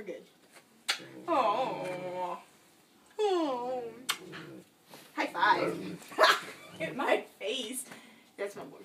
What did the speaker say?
We're good. Oh. Oh. High five. Hit my face. That's my boy.